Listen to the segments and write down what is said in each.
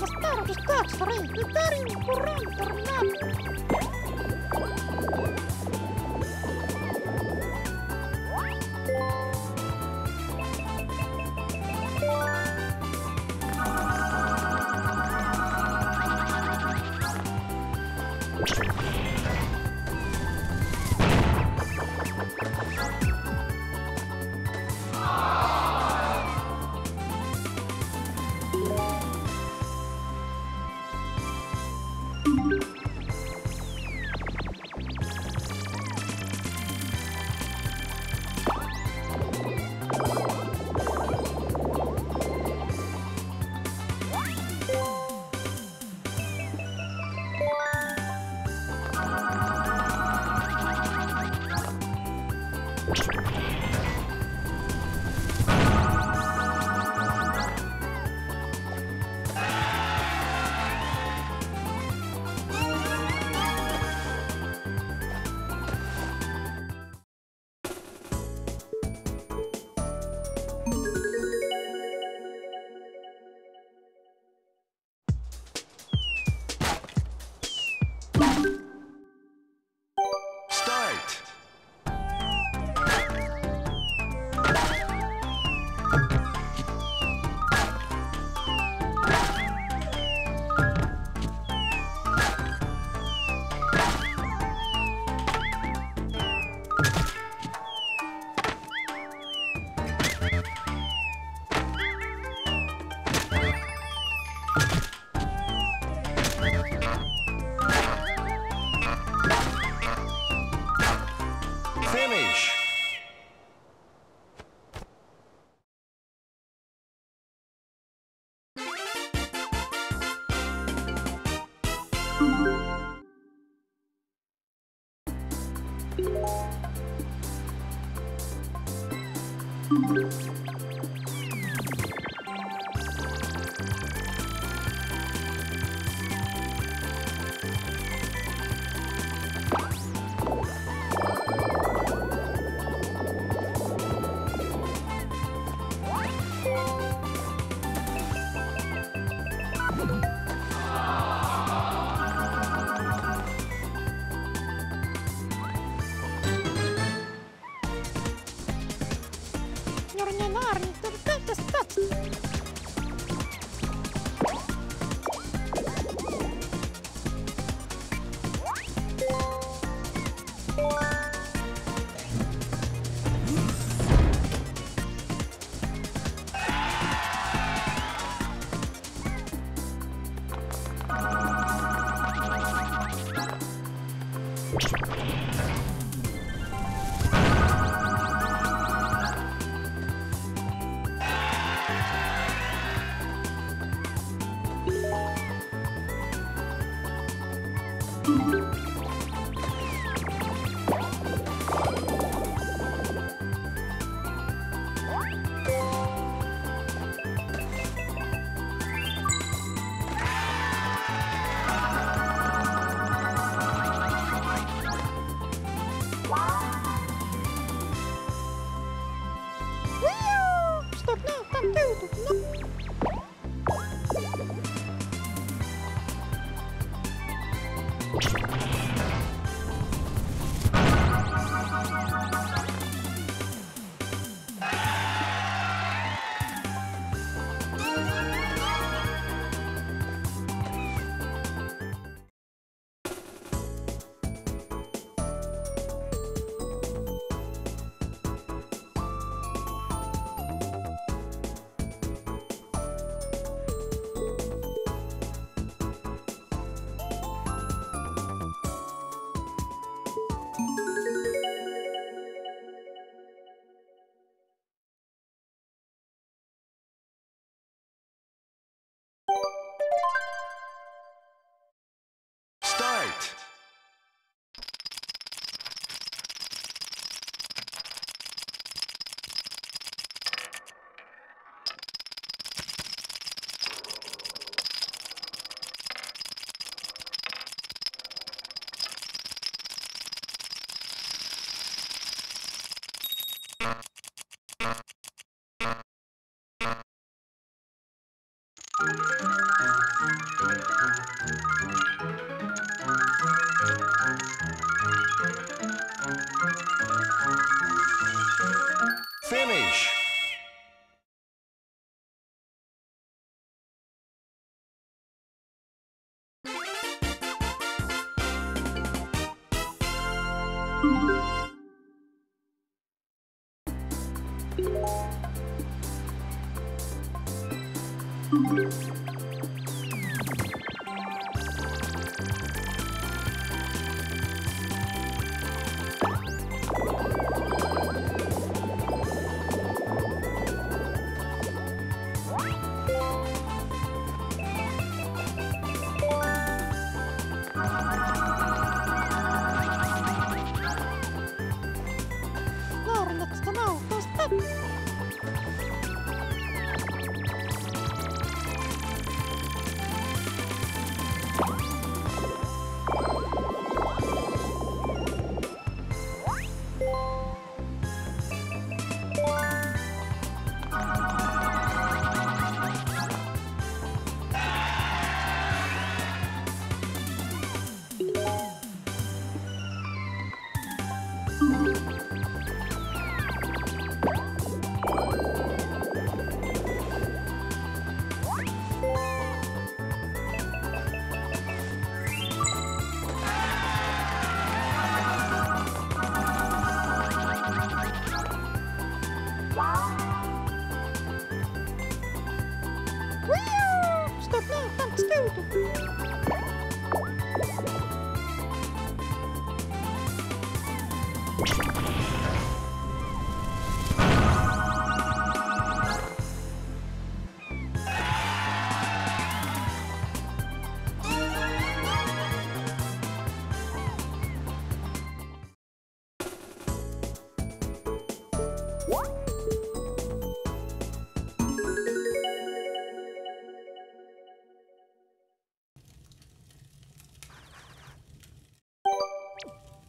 Las tardes, taxi, y tarin, corrente, tornado.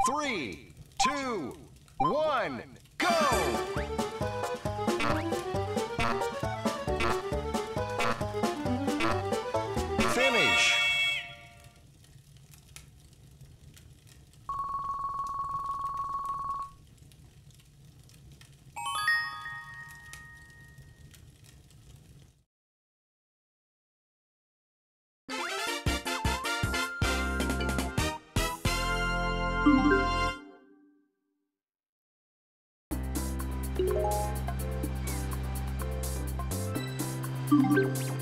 Three, Thank you.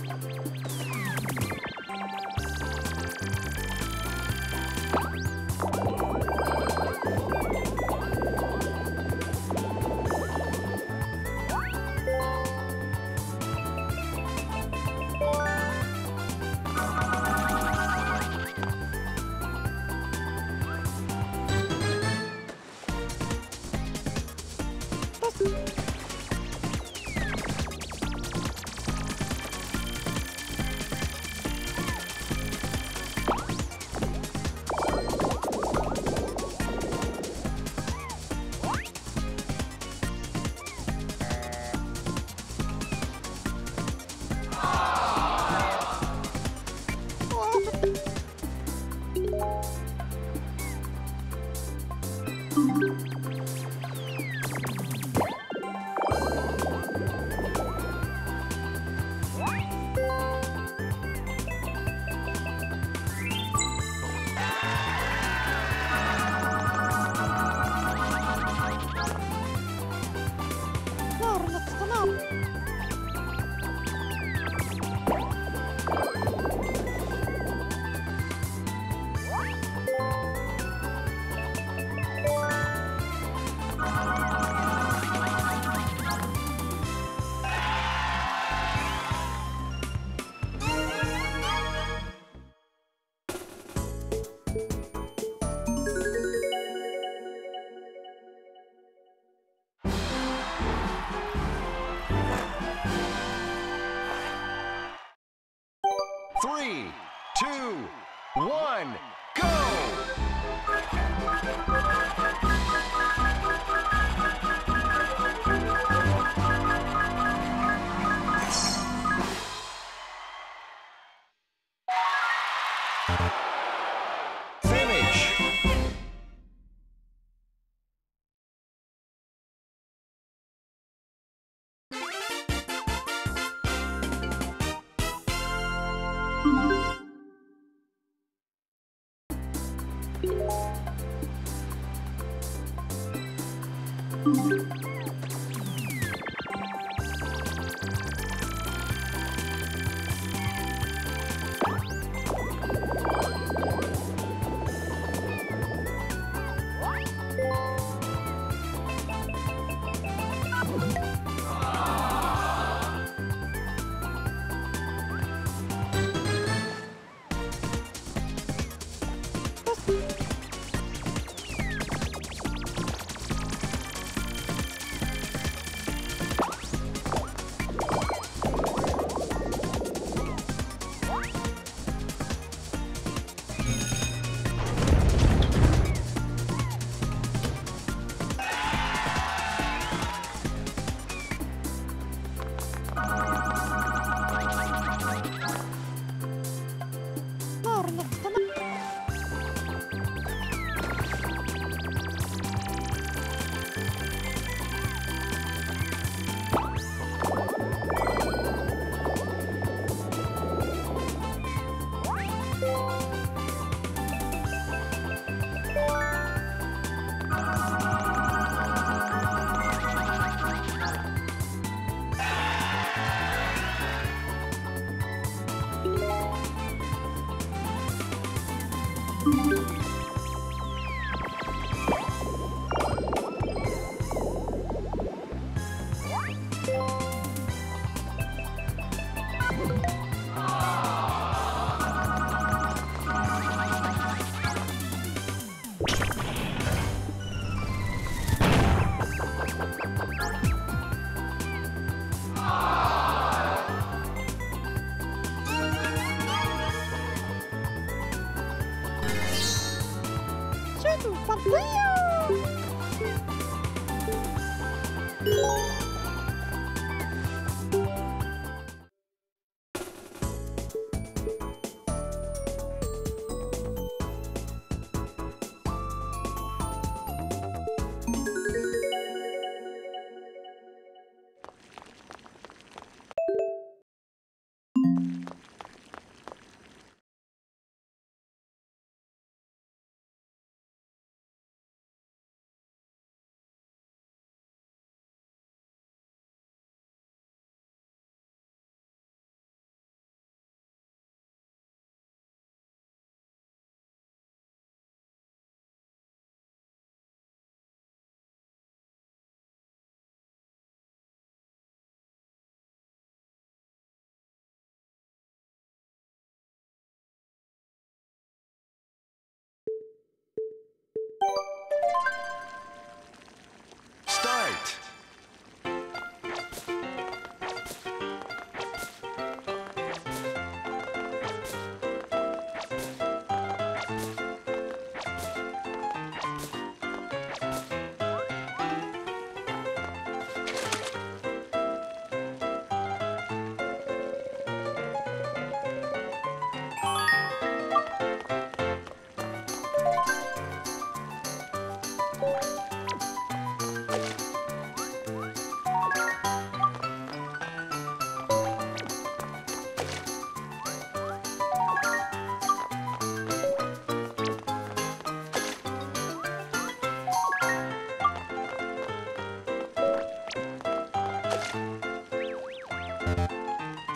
Start.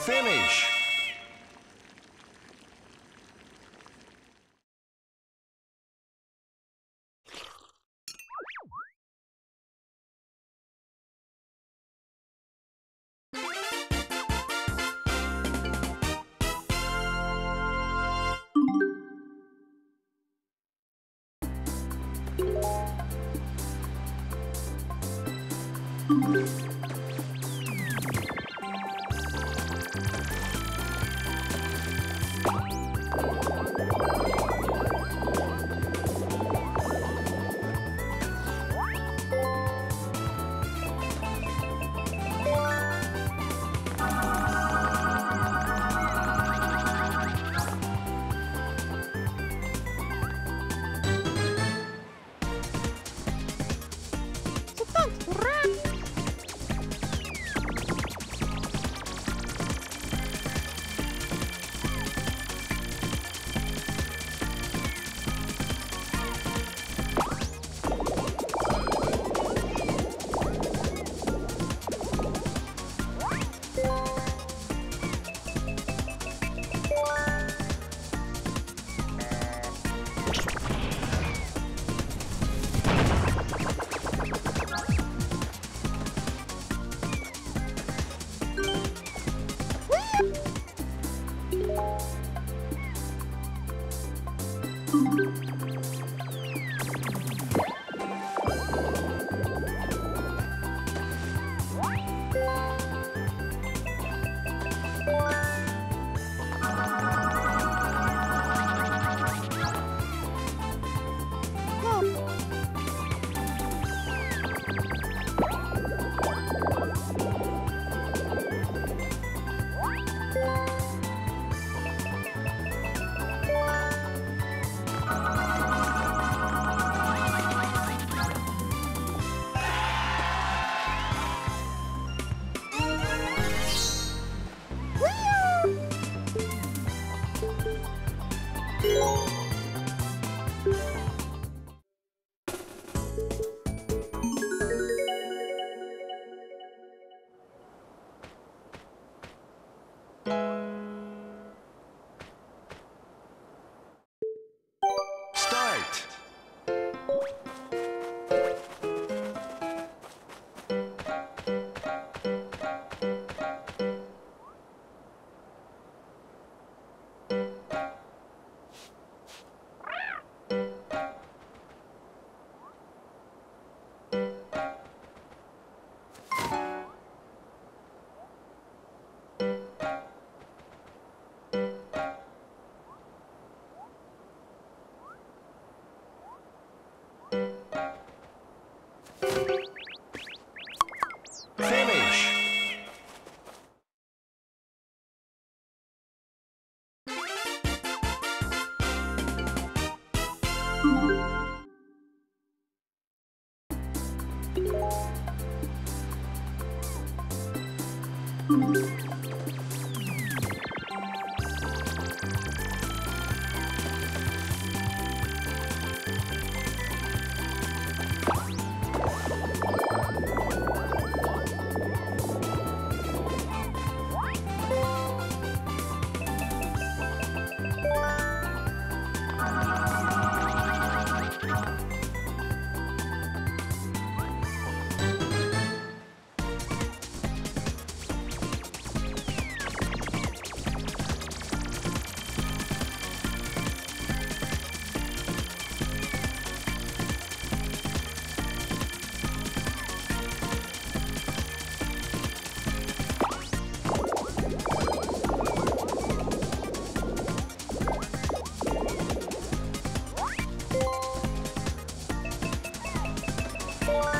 Finish. Stop, run. Go. Victory!